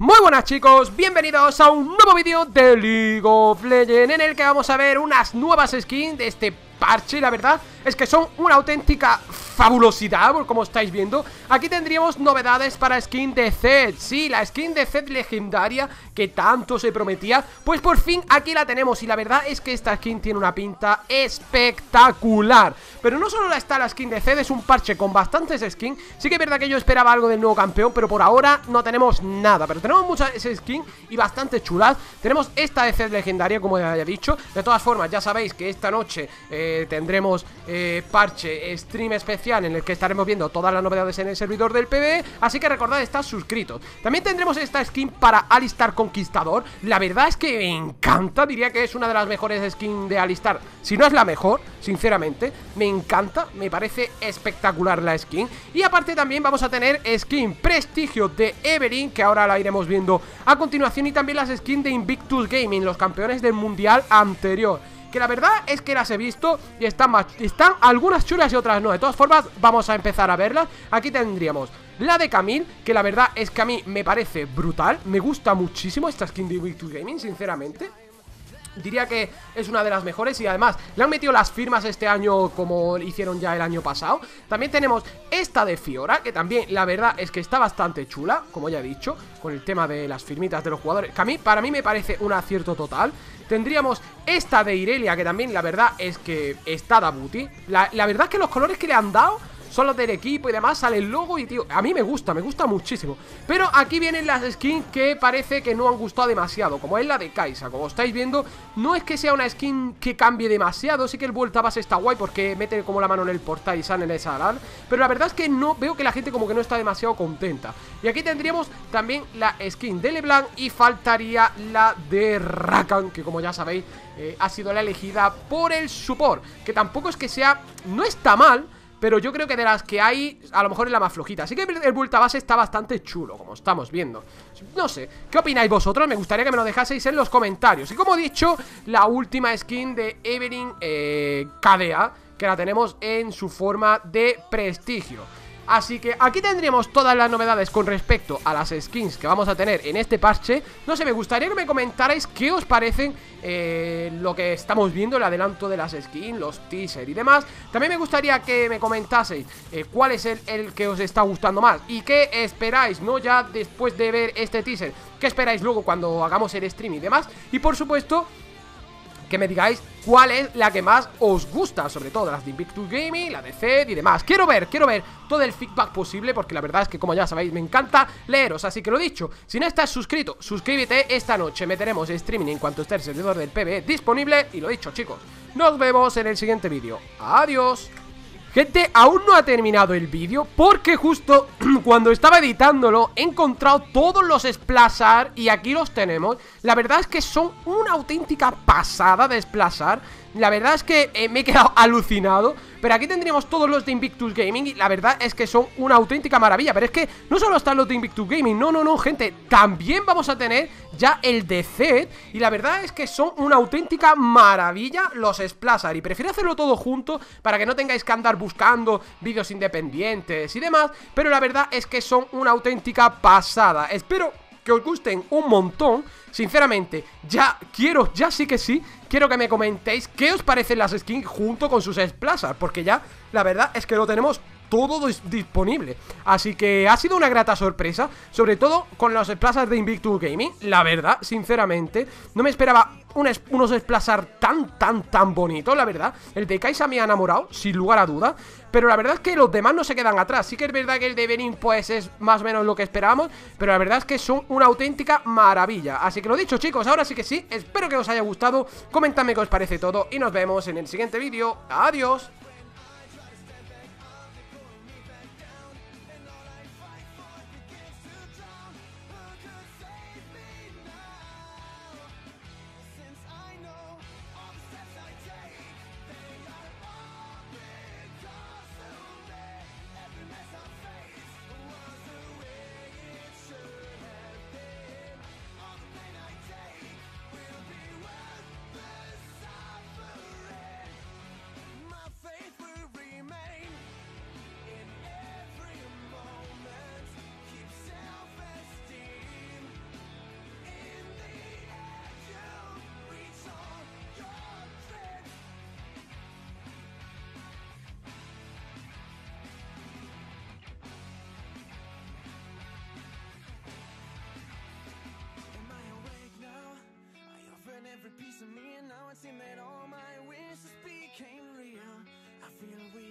Muy buenas chicos, bienvenidos a un nuevo vídeo de League of Legends En el que vamos a ver unas nuevas skins de este parche, la verdad es que son una auténtica fabulosidad, como estáis viendo. Aquí tendríamos novedades para skin de Zed. Sí, la skin de Zed legendaria que tanto se prometía. Pues por fin aquí la tenemos y la verdad es que esta skin tiene una pinta espectacular. Pero no solo está la skin de Zed, es un parche con bastantes skins Sí que es verdad que yo esperaba algo del nuevo campeón, pero por ahora no tenemos nada. Pero tenemos muchas skins y bastante chulas Tenemos esta de Zed legendaria, como ya he dicho. De todas formas, ya sabéis que esta noche eh, tendremos eh, parche, stream especial En el que estaremos viendo todas las novedades en el servidor del PvE Así que recordad estar suscritos. También tendremos esta skin para Alistar Conquistador. La verdad es que me encanta Diría que es una de las mejores skins de Alistar. Si no es la mejor, sinceramente Me encanta, me parece espectacular la skin. Y aparte también vamos a tener skin Prestigio de Everin Que ahora la iremos viendo a continuación Y también las skins de Invictus Gaming Los campeones del mundial anterior que la verdad es que las he visto y están, están algunas chulas y otras no. De todas formas, vamos a empezar a verlas. Aquí tendríamos la de Camille, que la verdad es que a mí me parece brutal. Me gusta muchísimo esta skin de Invictus Gaming, sinceramente Diría que es una de las mejores y además le han metido las firmas este año como hicieron ya el año pasado. También tenemos esta de Fiora, que también la verdad es que está bastante chula, como ya he dicho Con el tema de las firmitas de los jugadores, que a mí, para mí me parece un acierto total. Tendríamos esta de Irelia, que también la verdad es que está da booty la, la verdad es que los colores que le han dado son los del equipo y demás, sale el logo y tío, a mí me gusta, me gusta muchísimo. Pero aquí vienen las skins que parece que no han gustado demasiado, como es la de Kaisa. Como estáis viendo, no es que sea una skin que cambie demasiado, sí que el vuelta base está guay porque mete como la mano en el portal y sale en el salar Pero la verdad es que no, veo que la gente como que no está demasiado contenta. Y aquí tendríamos también la skin de LeBlanc y faltaría la de Rakan, que como ya sabéis eh, ha sido la elegida por el support Que tampoco es que sea, no está mal pero yo creo que de las que hay, a lo mejor es la más flojita. Así que el vuelta base está bastante chulo, como estamos viendo. No sé, ¿qué opináis vosotros? Me gustaría que me lo dejaseis en los comentarios. Y como he dicho, la última skin de Evelyn eh, KDA Que la tenemos en su forma de prestigio Así que aquí tendríamos todas las novedades con respecto a las skins que vamos a tener en este parche No sé, me gustaría que me comentarais qué os parecen eh, lo que estamos viendo, el adelanto de las skins, los teasers y demás También me gustaría que me comentaseis eh, cuál es el, el que os está gustando más Y qué esperáis, ¿no? Ya después de ver este teaser ¿Qué esperáis luego cuando hagamos el stream y demás? Y por supuesto que me digáis cuál es la que más os gusta Sobre todo las de Invictus Gaming, la de Zed y demás. Quiero ver, quiero ver todo el feedback posible Porque la verdad es que como ya sabéis me encanta leeros. Así que lo dicho, si no estás suscrito, suscríbete. Esta noche meteremos streaming en cuanto esté el servidor del PB disponible. Y lo dicho chicos, nos vemos en el siguiente vídeo. Adiós Gente, aún no ha terminado el vídeo porque justo cuando estaba editándolo he encontrado todos los splashar y aquí los tenemos. La verdad es que son una auténtica pasada de splashar. La verdad es que eh, me he quedado alucinado Pero aquí tendríamos todos los de Invictus Gaming Y la verdad es que son una auténtica maravilla. Pero es que no solo están los de Invictus Gaming No, no, no, gente También vamos a tener ya el de Zed Y la verdad es que son una auténtica maravilla Los Splashar Y prefiero hacerlo todo junto Para que no tengáis que andar buscando vídeos independientes y demás Pero la verdad es que son una auténtica pasada. Espero que os gusten un montón Sinceramente, ya quiero, ya sí que sí Quiero que me comentéis qué os parecen las skins junto con sus Splashar Porque ya, la verdad es que lo tenemos todo disponible. Así que ha sido una grata sorpresa Sobre todo con los Splashar de Invictus Gaming. La verdad, sinceramente No me esperaba unos Splashar tan, tan, tan bonitos, la verdad. El de Kaisa me ha enamorado, sin lugar a duda. Pero la verdad es que los demás no se quedan atrás. Sí que es verdad que el de Benin pues es más o menos lo que esperábamos Pero la verdad es que son una auténtica maravilla. Así que lo dicho chicos, ahora sí que sí Espero que os haya gustado. Comentadme qué os parece todo Y nos vemos en el siguiente vídeo. Adiós of me, and now it seems that all my wishes became real. I feel weak.